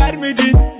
Let me vermedin